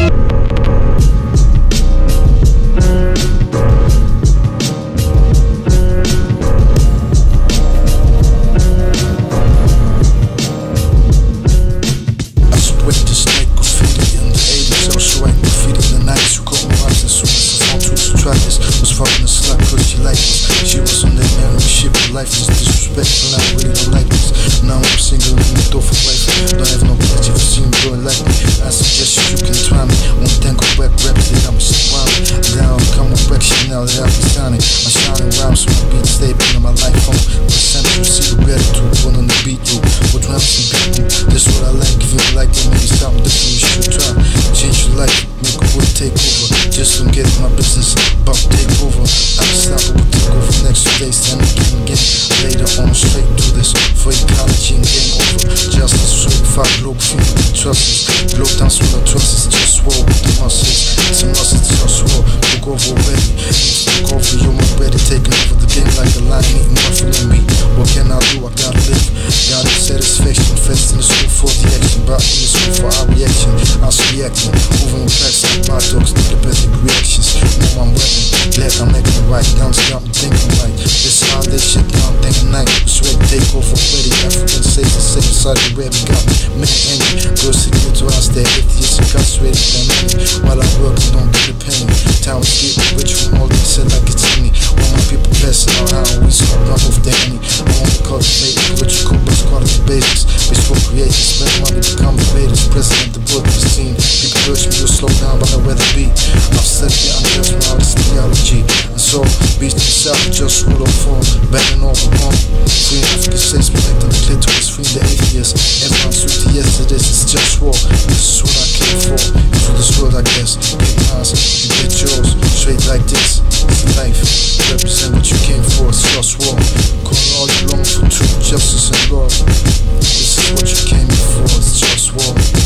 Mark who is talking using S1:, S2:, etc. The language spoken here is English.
S1: you feel like they need something different, you should try. Change your life, make a world take over. Just don't get my business about take over. I'm unstoppable, take over next day, send again, again. Later on, straight do this for ecology and game over. Just a straight fight, look, me, trust me. Look down, swim, trust reacting, moving fast, my dogs do the best reactions. Now I'm rapping, glad I'm acting right, don't stop thinking right. This all this shit, I'm thinking night. Sweat take off already, African says the same side of rap gun. Man angry, girls sick to us, they're atheists, incarcerated for me. While I'm working on the pain, town get rich from all they said like it's me. All my people passing out, how we smoke, I'm off the enemy. Geçti sadece sort of form Free the clitoris Free the atheist Everyone's with the yes it is It's just war This is what I came for. For this world I guess Get You get yours. Straight like this. It's life Represent what you came for. It's just war Calling all you long for Truth, justice and love. This is what you came for. It's just war